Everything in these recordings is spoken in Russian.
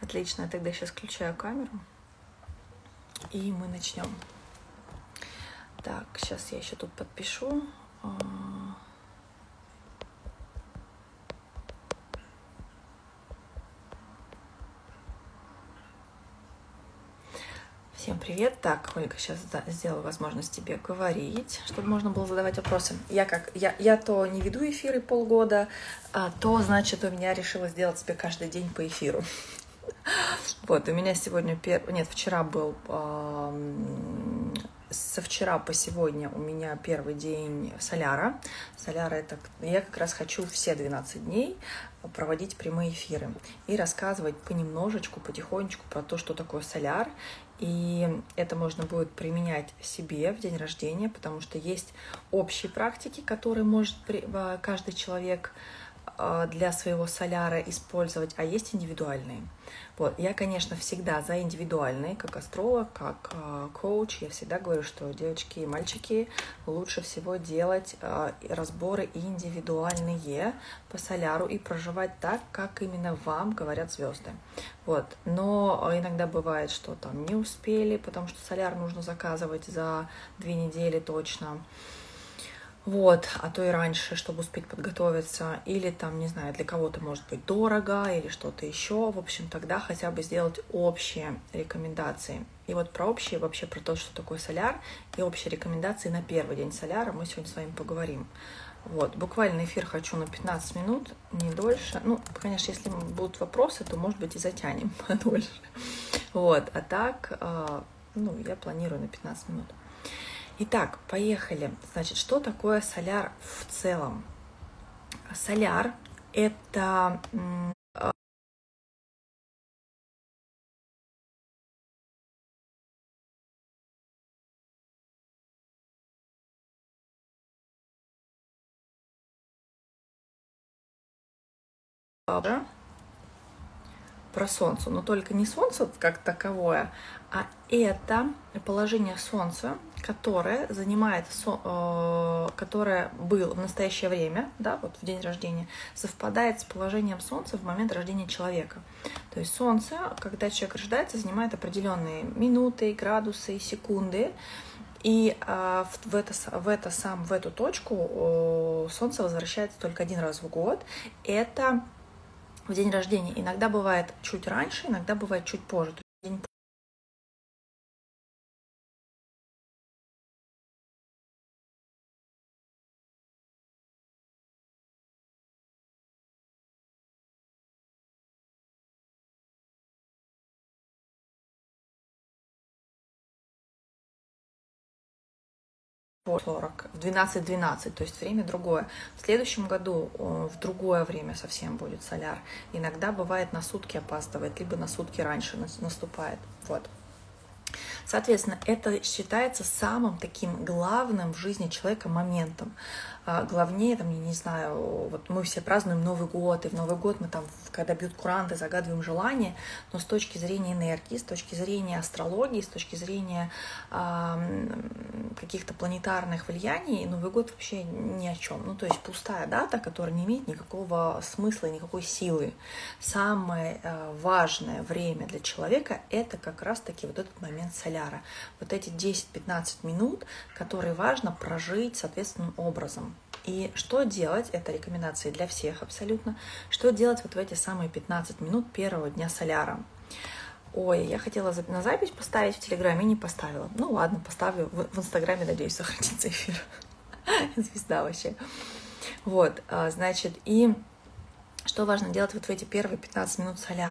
Отлично, я тогда сейчас включаю камеру. И мы начнем. Так, сейчас я еще тут подпишу. Всем привет. Так, Ольга, сейчас да, сделаю возможность тебе говорить, чтобы можно было задавать вопросы. Я как, я, я то не веду эфиры полгода, а то, значит, у меня решила сделать себе каждый день по эфиру. Вот, у меня сегодня, пер... нет, вчера был, со вчера по сегодня у меня первый день соляра. Соляра это, я как раз хочу все 12 дней проводить прямые эфиры и рассказывать понемножечку, потихонечку про то, что такое соляр и это можно будет применять себе в день рождения, потому что есть общие практики, которые может каждый человек для своего соляра использовать, а есть индивидуальные. Вот. Я, конечно, всегда за индивидуальные, как астролог, как э, коуч. Я всегда говорю, что девочки и мальчики лучше всего делать э, разборы индивидуальные по соляру и проживать так, как именно вам говорят звезды. Вот. Но иногда бывает, что там не успели, потому что соляр нужно заказывать за две недели точно вот, а то и раньше, чтобы успеть подготовиться, или там, не знаю, для кого-то может быть дорого, или что-то еще, в общем, тогда хотя бы сделать общие рекомендации. И вот про общие, вообще про то, что такое соляр, и общие рекомендации на первый день соляра мы сегодня с вами поговорим. Вот, буквально эфир хочу на 15 минут, не дольше. Ну, конечно, если будут вопросы, то, может быть, и затянем подольше. Вот, а так, а, ну, я планирую на 15 минут. Итак, поехали. Значит, что такое соляр в целом? Соляр — это про Солнце, но только не Солнце как таковое, а это положение Солнца, которое занимает, э, которое было в настоящее время, да, вот в день рождения, совпадает с положением Солнца в момент рождения человека. То есть Солнце, когда человек рождается, занимает определенные минуты, градусы, секунды, и э, в, это, в, это сам, в эту точку э, Солнце возвращается только один раз в год. Это в день рождения. Иногда бывает чуть раньше, иногда бывает чуть позже. 40, в 12-12, то есть время другое. В следующем году в другое время совсем будет соляр. Иногда бывает на сутки опаздывает, либо на сутки раньше наступает. Вот. Соответственно, это считается самым таким главным в жизни человека моментом. А, главнее, там, я не знаю, вот мы все празднуем Новый год, и в Новый год мы там, когда бьют куранты, загадываем желания, но с точки зрения энергии, с точки зрения астрологии, с точки зрения э, каких-то планетарных влияний, Новый год вообще ни о чем. Ну, то есть пустая дата, которая не имеет никакого смысла, никакой силы. Самое э, важное время для человека — это как раз-таки вот этот момент соляра. Вот эти 10-15 минут, которые важно прожить соответственным образом. И что делать, это рекомендации для всех абсолютно, что делать вот в эти самые 15 минут первого дня соляра. Ой, я хотела на запись поставить в Телеграме не поставила. Ну ладно, поставлю в, в Инстаграме, надеюсь, сохранится эфир. Звезда вообще. Вот, а, значит, и что важно делать вот в эти первые 15 минут соляра?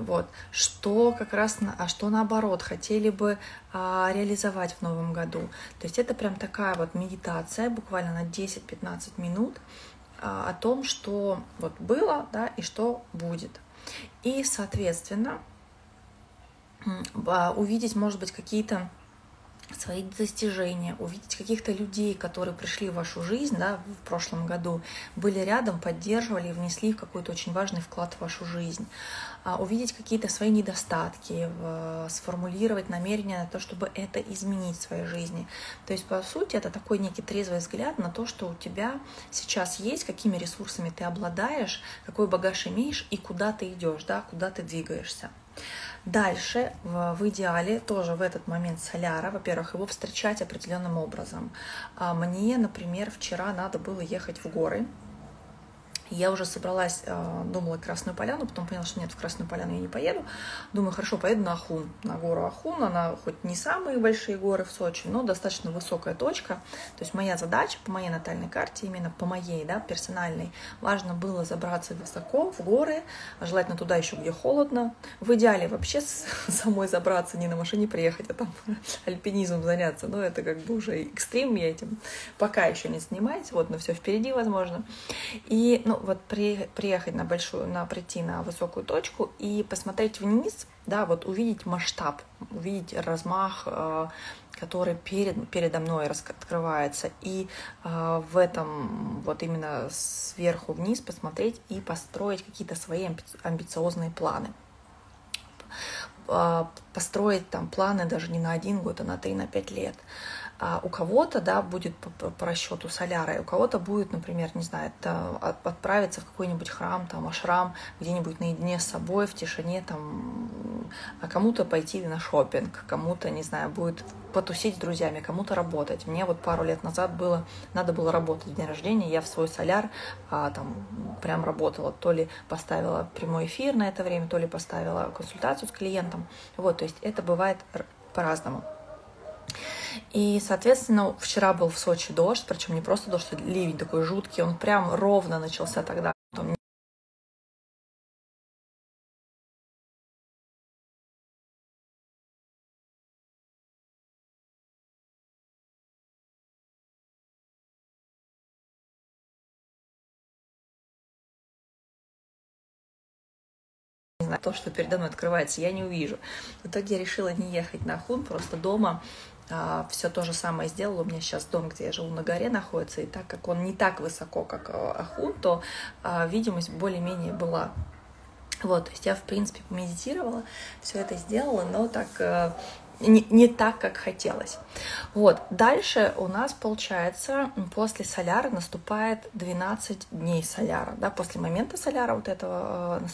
Вот. Что как раз, а что наоборот хотели бы а, реализовать в новом году. То есть это прям такая вот медитация, буквально на 10-15 минут а, о том, что вот было, да, и что будет. И, соответственно, увидеть, может быть, какие-то свои достижения, увидеть каких-то людей, которые пришли в вашу жизнь да, в прошлом году, были рядом, поддерживали и внесли какой-то очень важный вклад в вашу жизнь. А, увидеть какие-то свои недостатки, сформулировать намерение на то, чтобы это изменить в своей жизни. То есть, по сути, это такой некий трезвый взгляд на то, что у тебя сейчас есть, какими ресурсами ты обладаешь, какой багаж имеешь и куда ты идешь, да, куда ты двигаешься. Дальше, в, в идеале, тоже в этот момент соляра, во-первых, его встречать определенным образом. А мне, например, вчера надо было ехать в горы, я уже собралась, э, думала Красную Поляну, потом поняла, что нет, в Красную Поляну я не поеду. Думаю, хорошо, поеду на Ахун, на гору Ахун. Она хоть не самые большие горы в Сочи, но достаточно высокая точка. То есть моя задача по моей натальной карте, именно по моей, да, персональной, важно было забраться высоко в горы, желательно туда еще, где холодно. В идеале вообще самой забраться, не на машине приехать, а там альпинизмом заняться. Но это как бы уже экстрим, я этим пока еще не занимаюсь, вот, но все впереди, возможно. И, ну, вот при, приехать на большую, на прийти на высокую точку и посмотреть вниз, да, вот увидеть масштаб, увидеть размах, э, который перед, передо мной открывается, и э, в этом вот именно сверху вниз посмотреть и построить какие-то свои амбициозные планы. Э, построить там планы даже не на один год, а на три, на пять лет у кого-то, да, будет по, по расчету соляра, и у кого-то будет, например, не знаю, это, отправиться в какой-нибудь храм, там, ашрам, где-нибудь наедине с собой, в тишине, там, а кому-то пойти на шопинг, кому-то, не знаю, будет потусить с друзьями, кому-то работать. Мне вот пару лет назад было, надо было работать в день рождения, я в свой соляр а, там прям работала, то ли поставила прямой эфир на это время, то ли поставила консультацию с клиентом. Вот, то есть это бывает по-разному. И, соответственно, вчера был в Сочи дождь, причем не просто дождь, а ливень такой жуткий, он прям ровно начался тогда. то, что передо мной открывается, я не увижу. В итоге я решила не ехать на Хун, просто дома все то же самое сделала. У меня сейчас дом, где я живу на горе, находится, и так как он не так высоко, как а, Ахун, то а, видимость более-менее была. Вот, то есть я, в принципе, помедитировала, все это сделала, но так э, не, не так, как хотелось. Вот, дальше у нас, получается, после соляра наступает 12 дней соляра, да, после момента соляра вот этого э,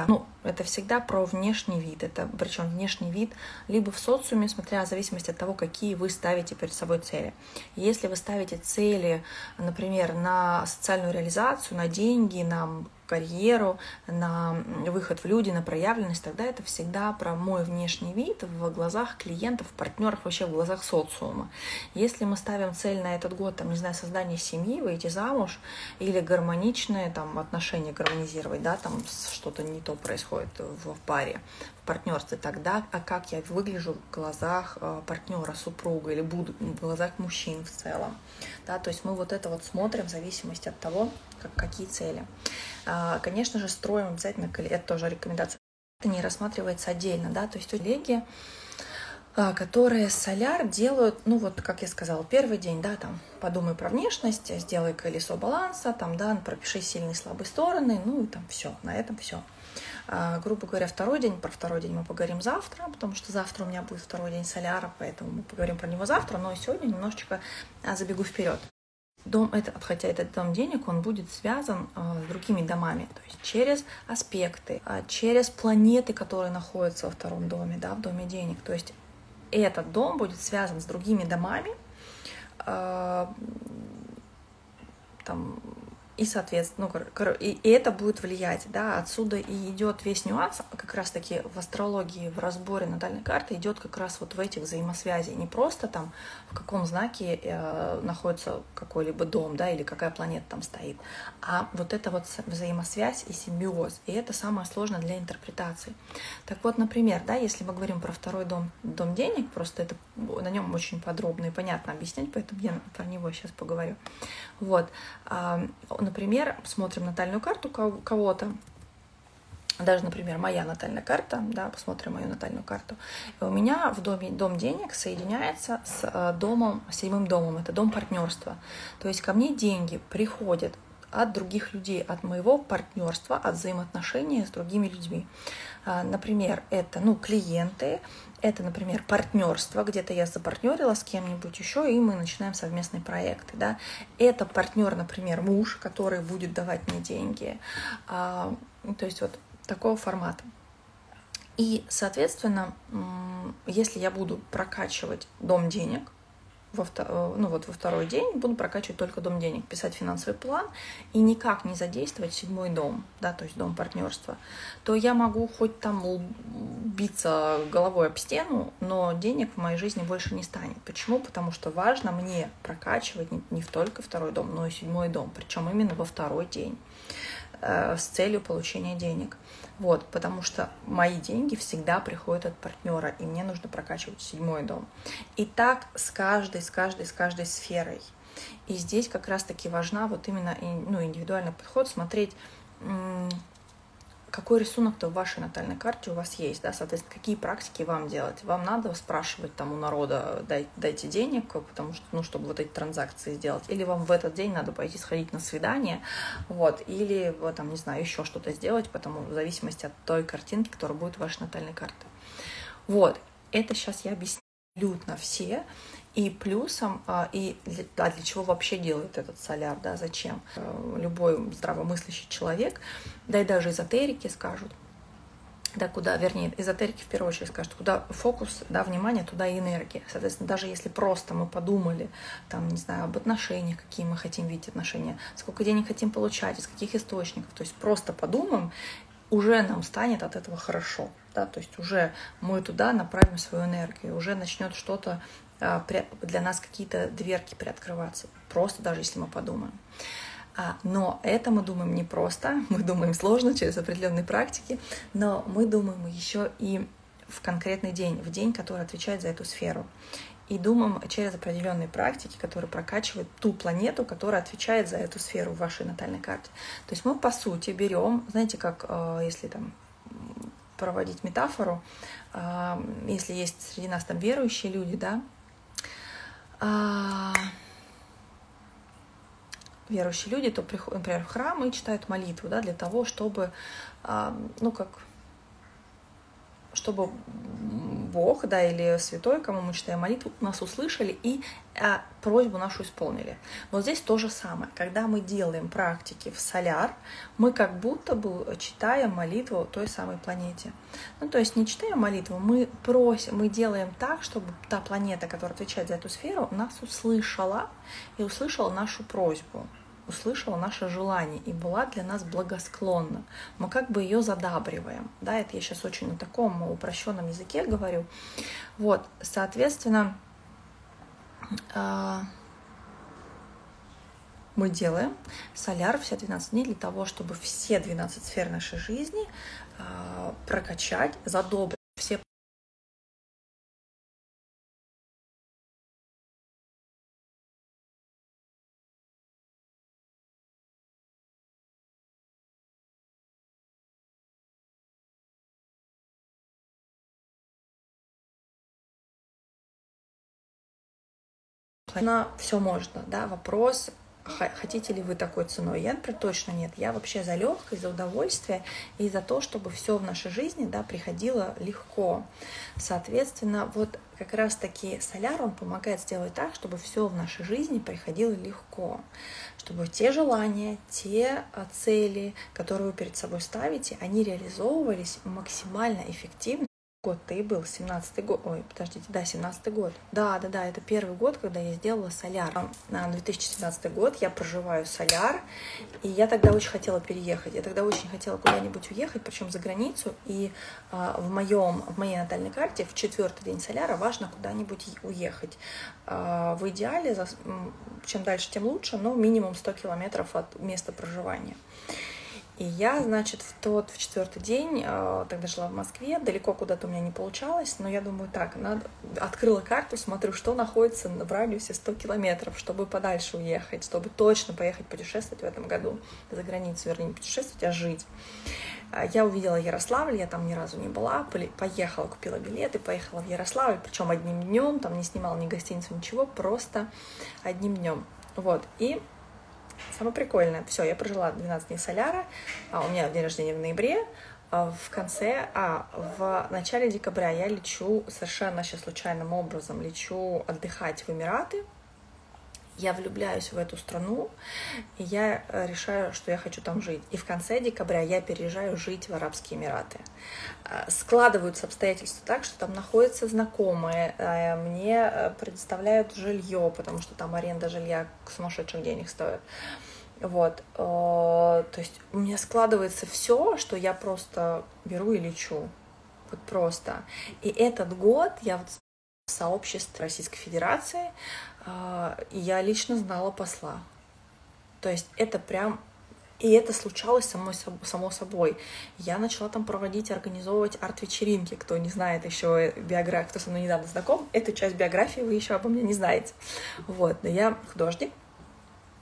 наступает Ну, это всегда про внешний вид. Это причем внешний вид либо в социуме, смотря в зависимости от того, какие вы ставите перед собой цели. Если вы ставите цели, например, на социальную реализацию, на деньги, на карьеру, на выход в люди, на проявленность, тогда это всегда про мой внешний вид в глазах клиентов, партнеров, вообще в глазах социума. Если мы ставим цель на этот год, там, не знаю, создание семьи, выйти замуж или гармоничные там отношения гармонизировать, да, там что-то не то происходит в, паре, партнерстве, тогда, а как я выгляжу в глазах э, партнера, супруга или буду в глазах мужчин в целом, да, то есть мы вот это вот смотрим в зависимости от того, как, какие цели. А, конечно же, строим обязательно, это тоже рекомендация, это не рассматривается отдельно, да, то есть коллеги, которые соляр делают, ну вот, как я сказала, первый день, да, там, подумай про внешность, сделай колесо баланса, там, да, пропиши сильные и слабые стороны, ну и там все, на этом все. А, грубо говоря, второй день, про второй день мы поговорим завтра, потому что завтра у меня будет второй день соляра, поэтому мы поговорим про него завтра, но сегодня немножечко забегу вперед дом, это, хотя этот дом денег, он будет связан э, с другими домами, то есть через аспекты, через планеты, которые находятся во втором доме, да, в доме денег. То есть этот дом будет связан с другими домами, э, там, и, соответственно, ну, и, и это будет влиять, да, отсюда и идет весь нюанс, как раз-таки в астрологии, в разборе натальной карты идет как раз вот в этих взаимосвязях, не просто там в каком знаке э, находится какой-либо дом, да, или какая планета там стоит, а вот это вот взаимосвязь и симбиоз, и это самое сложное для интерпретации. Так вот, например, да, если мы говорим про второй дом, дом денег, просто это на нем очень подробно и понятно объяснять, поэтому я про него сейчас поговорю. Вот, например, смотрим натальную карту кого-то, даже, например, моя натальная карта, да, посмотрим мою натальную карту. У меня в доме дом денег соединяется с э, домом, седьмым домом, это дом партнерства. То есть ко мне деньги приходят от других людей, от моего партнерства, от взаимоотношений с другими людьми. А, например, это ну, клиенты, это, например, партнерство, где-то я запартнерила с кем-нибудь еще, и мы начинаем совместные проекты. Да? Это партнер, например, муж, который будет давать мне деньги. А, ну, то есть вот такого формата. И, соответственно, если я буду прокачивать дом денег, во, э, ну вот во второй день буду прокачивать только дом денег, писать финансовый план и никак не задействовать седьмой дом, да, то есть дом партнерства, то я могу хоть там биться головой об стену, но денег в моей жизни больше не станет. Почему? Потому что важно мне прокачивать не, не только второй дом, но и седьмой дом, причем именно во второй день э, с целью получения денег. Вот, потому что мои деньги всегда приходят от партнера, и мне нужно прокачивать седьмой дом. И так с каждой, с каждой, с каждой сферой. И здесь как раз-таки важна вот именно ну, индивидуальный подход, смотреть, какой рисунок-то в вашей натальной карте у вас есть, да, соответственно, какие практики вам делать. Вам надо спрашивать там у народа, дай, дайте денег, потому что, ну, чтобы вот эти транзакции сделать, или вам в этот день надо пойти сходить на свидание, вот, или, вот, там, не знаю, еще что-то сделать, потому в зависимости от той картинки, которая будет в вашей натальной карте. Вот, это сейчас я объясню абсолютно все, и плюсом, а, и а для чего вообще делает этот соляр, да, зачем? Э, любой здравомыслящий человек, да и даже эзотерики скажут, да, куда, вернее, эзотерики в первую очередь скажут, куда фокус, да, внимание, туда и энергия. Соответственно, даже если просто мы подумали, там, не знаю, об отношениях, какие мы хотим видеть отношения, сколько денег хотим получать, из каких источников, то есть просто подумаем, уже нам станет от этого хорошо, да, то есть уже мы туда направим свою энергию, уже начнет что-то а, для нас какие-то дверки приоткрываться, просто даже если мы подумаем. А, но это мы думаем не просто, мы думаем сложно через определенные практики, но мы думаем еще и в конкретный день, в день, который отвечает за эту сферу. И думаем через определенные практики, которые прокачивают ту планету, которая отвечает за эту сферу в вашей натальной карте. То есть мы, по сути, берем, знаете, как э, если там проводить метафору, если есть среди нас там верующие люди, да, а, верующие люди, то приходят, например, в храм и читают молитву, да, для того, чтобы, а, ну, как чтобы Бог, да, или святой, кому мы читаем молитву, нас услышали и а, просьбу нашу исполнили. Но здесь то же самое. Когда мы делаем практики в соляр, мы как будто бы читаем молитву той самой планете. Ну, то есть не читаем молитву, мы просим, мы делаем так, чтобы та планета, которая отвечает за эту сферу, нас услышала и услышала нашу просьбу услышала наше желание и была для нас благосклонна. Мы как бы ее задабриваем. Да, это я сейчас очень на таком упрощенном языке говорю. Вот, соответственно, а, мы делаем соляр все 12 дней для того, чтобы все 12 сфер нашей жизни а, прокачать, задобрить все на все можно, да, вопрос, хотите ли вы такой ценой? Я, например, точно нет. Я вообще за легкость, за удовольствие и за то, чтобы все в нашей жизни да, приходило легко. Соответственно, вот как раз-таки соляр, он помогает сделать так, чтобы все в нашей жизни приходило легко, чтобы те желания, те а, цели, которые вы перед собой ставите, они реализовывались максимально эффективно год ты был, 17-й год, ой, подождите, да, 17-й год. Да, да, да, это первый год, когда я сделала соляр. На 2017 год я проживаю соляр, и я тогда очень хотела переехать. Я тогда очень хотела куда-нибудь уехать, причем за границу, и а, в, моем, в моей натальной карте в четвертый день соляра важно куда-нибудь уехать. А, в идеале, за, чем дальше, тем лучше, но минимум 100 километров от места проживания. И я, значит, в тот, в четвертый день, э, тогда жила в Москве, далеко куда-то у меня не получалось, но я думаю, так, надо... открыла карту, смотрю, что находится в радиусе 100 километров, чтобы подальше уехать, чтобы точно поехать путешествовать в этом году за границу, вернее, не путешествовать, а жить. А я увидела Ярославль, я там ни разу не была, поехала, купила билеты, поехала в Ярославль, причем одним днем, там не снимала ни гостиницу, ничего, просто одним днем. Вот, и Самое прикольное, все, я прожила 12 дней соляра, а у меня день рождения в ноябре, а в конце, а в начале декабря я лечу совершенно сейчас случайным образом, лечу отдыхать в Эмираты, я влюбляюсь в эту страну, и я э, решаю, что я хочу там жить. И в конце декабря я переезжаю жить в Арабские Эмираты. Э, складываются обстоятельства так, что там находятся знакомые, э, мне предоставляют жилье, потому что там аренда жилья сумасшедших денег стоит. Вот, то есть у меня складывается все, что я просто беру и лечу. Вот просто. И этот год я вот в сообществе Российской Федерации я лично знала посла. То есть это прям и это случалось само, само собой. Я начала там проводить, организовывать арт-вечеринки. Кто не знает еще биографию, кто со мной недавно знаком, эту часть биографии вы еще обо мне не знаете. Вот, но я художник,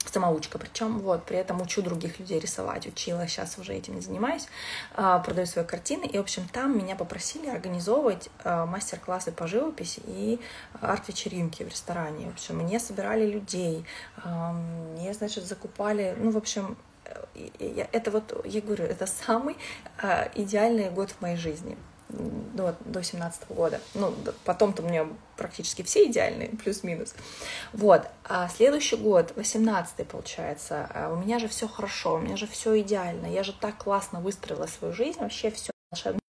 самоучка, причем вот при этом учу других людей рисовать, учила, сейчас уже этим не занимаюсь, а, продаю свои картины, и, в общем, там меня попросили организовывать а, мастер-классы по живописи и арт-вечеринки в ресторане, в общем, мне собирали людей, а, мне, значит, закупали, ну, в общем, это вот, я говорю, это самый идеальный год в моей жизни до, до 17 года. Ну, потом-то у меня практически все идеальные, плюс-минус. Вот. А следующий год, 18 получается, а у меня же все хорошо, у меня же все идеально. Я же так классно выстроила свою жизнь, вообще все волшебно.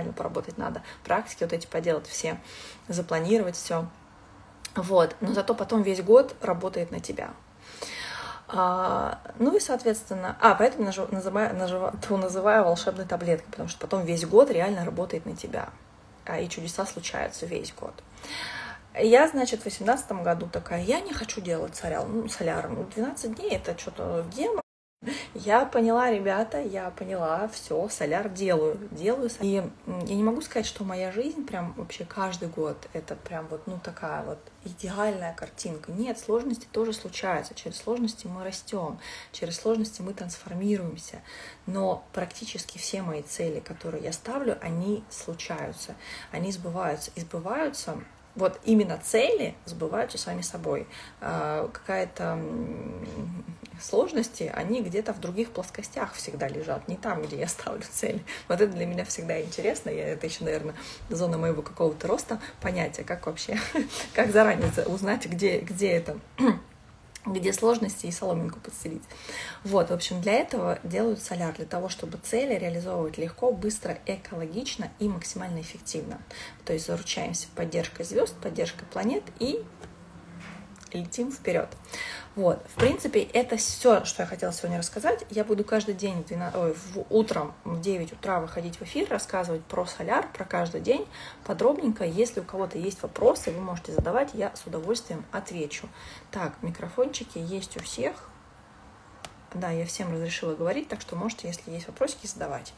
Правильно поработать надо, практики вот эти поделать все, запланировать все. Вот, но зато потом весь год работает на тебя. А, ну и, соответственно, а, поэтому называю, называю, называю волшебной таблеткой, потому что потом весь год реально работает на тебя. А, и чудеса случаются весь год. Я, значит, в 2018 году такая, я не хочу делать соляр, ну, соляр, ну, 12 дней это что-то демон, я поняла, ребята, я поняла, все, соляр делаю, делаю. И я не могу сказать, что моя жизнь прям вообще каждый год это прям вот, ну, такая вот идеальная картинка. Нет, сложности тоже случаются. Через сложности мы растем, через сложности мы трансформируемся. Но практически все мои цели, которые я ставлю, они случаются, они сбываются. И сбываются вот именно цели сбываются сами собой. А, какая-то сложности, они где-то в других плоскостях всегда лежат, не там, где я ставлю цель. Вот это для меня всегда интересно, я, это еще, наверное, зона моего какого-то роста, понятия, как вообще, как заранее узнать, где, где это где сложности и соломинку подстелить. Вот, в общем, для этого делают соляр, для того, чтобы цели реализовывать легко, быстро, экологично и максимально эффективно. То есть заручаемся поддержкой звезд, поддержкой планет и летим вперед. Вот, в принципе, это все, что я хотела сегодня рассказать. Я буду каждый день в, 12, ой, в утром в 9 утра выходить в эфир, рассказывать про соляр, про каждый день подробненько. Если у кого-то есть вопросы, вы можете задавать, я с удовольствием отвечу. Так, микрофончики есть у всех. Да, я всем разрешила говорить, так что можете, если есть вопросики, задавать.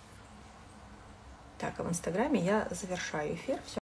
Так, а в Инстаграме я завершаю эфир. Все.